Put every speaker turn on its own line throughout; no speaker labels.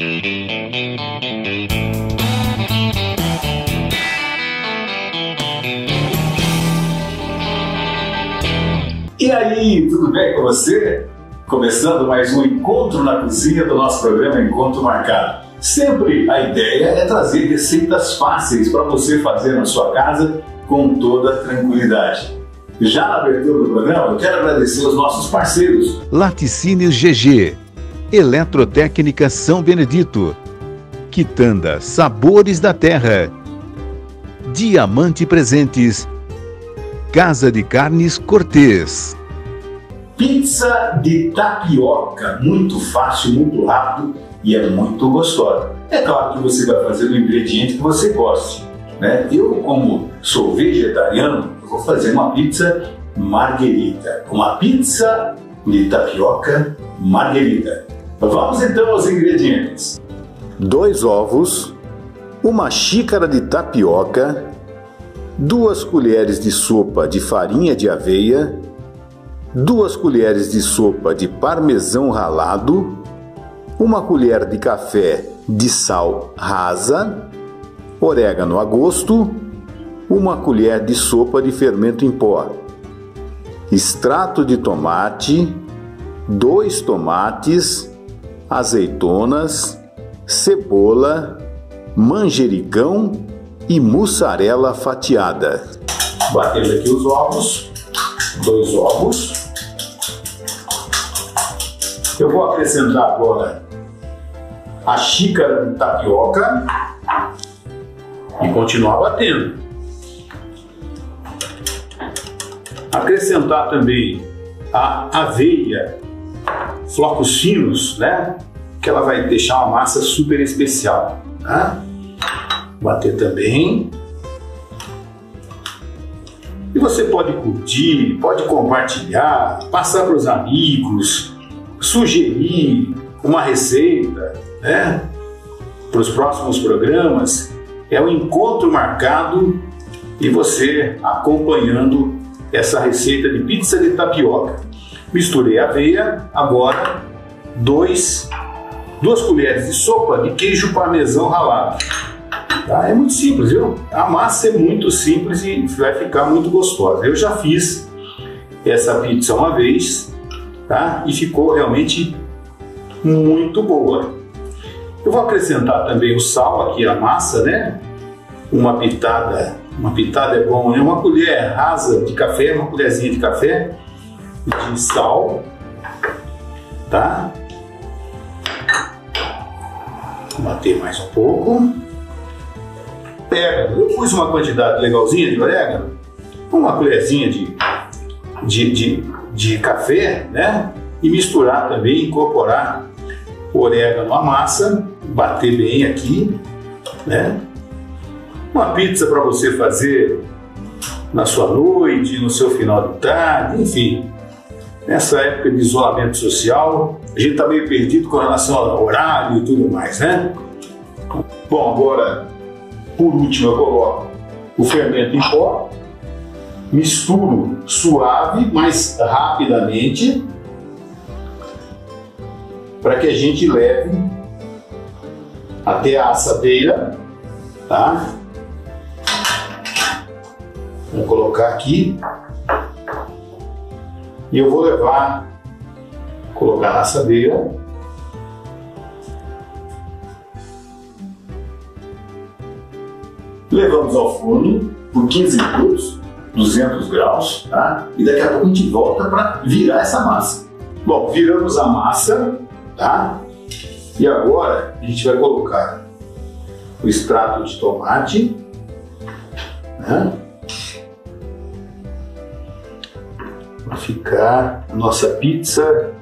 E aí, tudo bem com você? Começando mais um encontro na cozinha do nosso programa Encontro Marcado. Sempre a ideia é trazer receitas fáceis para você fazer na sua casa com toda tranquilidade. Já na abertura do programa, eu quero agradecer os nossos parceiros.
Laticínios GG, Eletrotécnica São Benedito, Quitanda Sabores da Terra, Diamante Presentes, Casa de Carnes Cortês.
Pizza de tapioca, muito fácil, muito rápido e é muito gostosa. É claro que você vai fazer o ingrediente que você goste. Né? Eu, como sou vegetariano, vou fazer uma pizza marguerita. Uma pizza de tapioca marguerita. Vamos então aos ingredientes.
Dois ovos, uma xícara de tapioca, duas colheres de sopa de farinha de aveia, duas colheres de sopa de parmesão ralado, uma colher de café de sal rasa, orégano a gosto, uma colher de sopa de fermento em pó, extrato de tomate, dois tomates, azeitonas, cebola, manjericão e mussarela fatiada.
Batemos aqui os ovos, dois ovos. Eu vou acrescentar agora a xícara de tapioca e continuar batendo. Acrescentar também a aveia, flocos finos, né? Que ela vai deixar uma massa super especial. Tá? Bater também. E você pode curtir, pode compartilhar, passar para os amigos, sugerir uma receita, né? Para os próximos programas. É um encontro marcado e você acompanhando essa receita de pizza de tapioca. Misturei a aveia, agora dois, duas colheres de sopa de queijo parmesão ralado. Tá? É muito simples, viu? A massa é muito simples e vai ficar muito gostosa. Eu já fiz essa pizza uma vez tá? e ficou realmente muito boa. Eu vou acrescentar também o sal aqui à massa, né? Uma pitada, uma pitada é bom, né? Uma colher rasa de café, uma colherzinha de café de sal, tá? Bater mais um pouco. Orégano, eu pus uma quantidade legalzinha de orégano, uma colherzinha de, de, de, de café, né? E misturar também, incorporar o orégano à massa, bater bem aqui, né? Uma pizza para você fazer na sua noite, no seu final de tarde, enfim. Nessa época de isolamento social, a gente está meio perdido com relação ao horário e tudo mais, né? Bom, agora, por último, eu coloco o fermento em pó, misturo suave, mas rapidamente, para que a gente leve até a assadeira, tá? Vou colocar aqui e eu vou levar, colocar na assadeira. Levamos ao forno por 15 minutos, 200 graus, tá? E daqui a pouco a gente volta para virar essa massa. Bom, viramos a massa, tá? E agora a gente vai colocar o extrato de tomate, né? Ficar a nossa pizza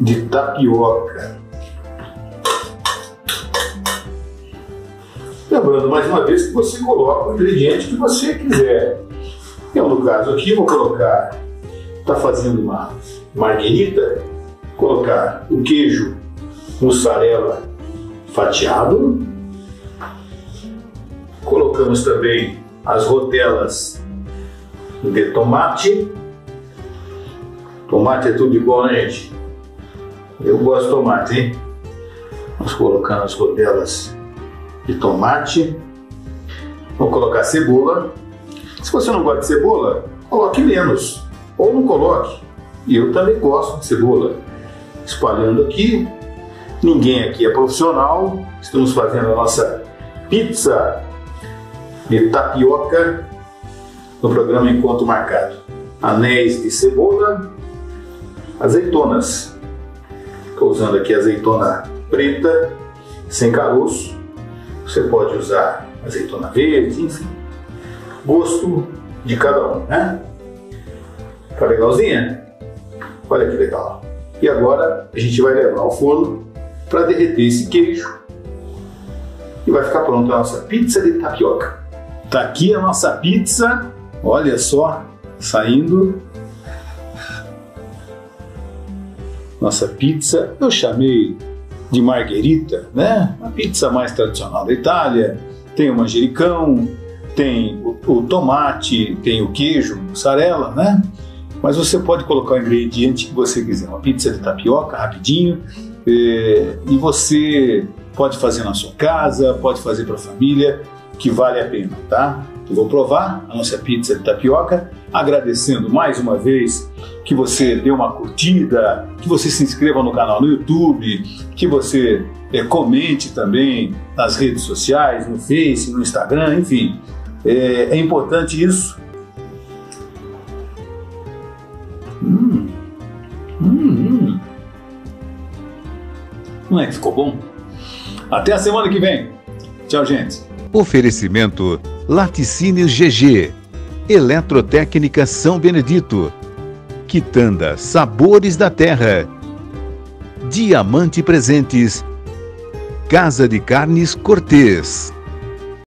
de tapioca. Lembrando mais uma vez que você coloca o ingrediente que você quiser. Eu, no caso aqui, vou colocar, está fazendo uma marguerita, colocar o queijo mussarela fatiado. Colocamos também as rodelas de tomate. Tomate é tudo igual, né, gente? Eu gosto de tomate, hein? Vamos colocando as rodelas de tomate. Vou colocar cebola. Se você não gosta de cebola, coloque menos. Ou não coloque. Eu também gosto de cebola. Espalhando aqui. Ninguém aqui é profissional. Estamos fazendo a nossa pizza de tapioca no programa Encontro Marcado. Anéis de cebola, azeitonas. Estou usando aqui azeitona preta, sem caroço. Você pode usar azeitona verde, enfim. Gosto de cada um, né? Tá legalzinha? Olha que legal. E agora a gente vai levar ao forno para derreter esse queijo e vai ficar pronta a nossa pizza de tapioca. Tá aqui a nossa pizza, olha só, saindo. Nossa pizza, eu chamei de margherita, né? Uma pizza mais tradicional da Itália. Tem o manjericão, tem o, o tomate, tem o queijo, mussarela, né? Mas você pode colocar o ingrediente que você quiser. Uma pizza de tapioca, rapidinho. É, e você pode fazer na sua casa, pode fazer para a família, que vale a pena, tá? Eu vou provar a nossa pizza de tapioca, agradecendo mais uma vez que você dê uma curtida, que você se inscreva no canal no YouTube, que você é, comente também nas redes sociais, no Face, no Instagram, enfim. É, é importante isso. Hum. Hum, hum. Não é que ficou bom? Até a semana que vem. Tchau, gente.
Oferecimento Laticínios GG. Eletrotécnica São Benedito. Quitanda Sabores da Terra. Diamante Presentes. Casa de Carnes Cortês.